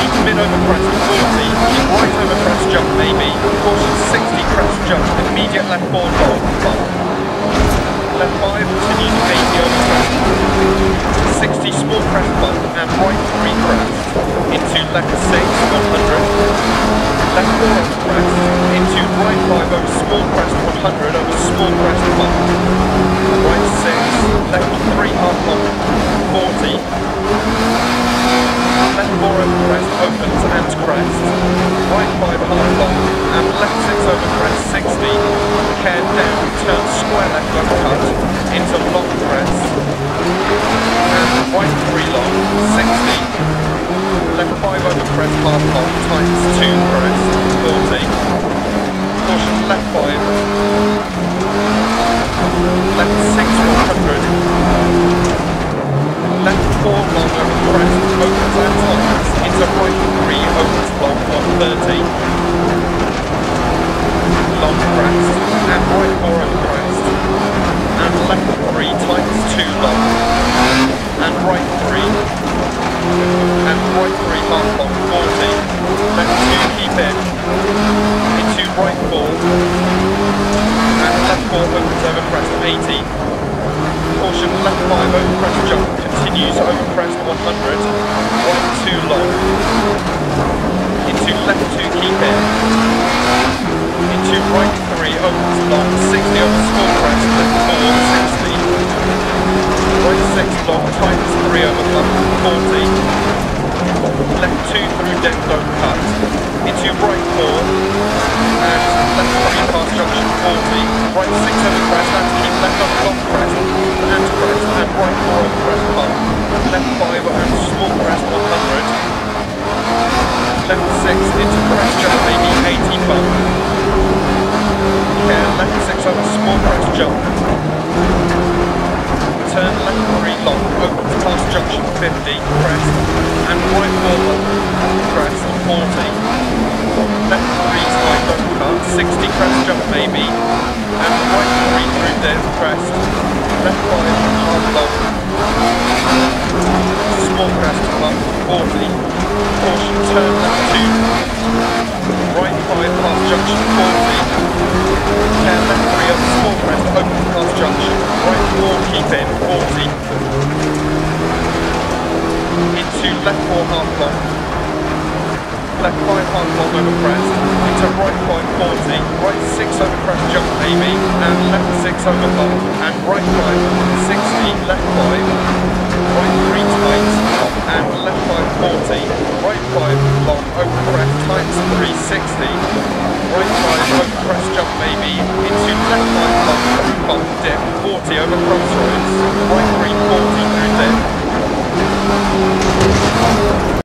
keep mid over crest 40, keep right over crest jump maybe, caution 60 crest jump, immediate left board bump. Left 5, continue to 80 over crest. 60 small crest right 3 crest. Into left 6, 100. Left 4 over crest. Into right 5 over small crest 100 over small crest bump. Right 6, left 3 half bump 40 left 4 over crest opens and crest, right 5 half long, and left 6 over crest 60, care down, turn square left over cut, into long crest, and right 3 long, 60, left 5 over crest half long, times 2 crest, 40, caution left 5, left 6 100, left 4 long over crest, opens and tightens, into right 3, opens long 130. Long crest, and right 4 over crest, and left 3, tightens 2 long, and right 3, and right 3 half long. 40, left 2 keep in, into right 4, and left 4 opens over crest 80, Caution left 5 over crest jump, continues over crest 100, right 2 long, into left 2 keep in, into right 3 opens long, 60 over small crest, left 4, 60, right 6 long, tightens 3 over bump, 40, left 2 through dead don't cut, into right 4, and left 3 past junction 40, right 6 over crest, and keep left over long crest, and crest and right four on crest pump, left five and small crest 100, left six into crest jump maybe 80 bump, care left six over small crest jump, turn left three long, opens past junction 50, crest, and right four bump, crest 40, left three slide don't cut, 60 crest jump maybe, and right three through dead crest, left 5 half long, small crest up 40, caution turn left 2, right 5 past junction 40, care left 3 up small crest open past junction, right 4 keep in 40, into left 4 half long, left 5 half long over crest. into right 5 40, right 6 over crest jump maybe, and left 6 over bump, and right 5 60, left 5, right 3 tight, and left 5 40, right 5 long over crest times 360, right 5 over crest jump maybe, into left 5 long through bump dip 40 over crossroads, right 3 40,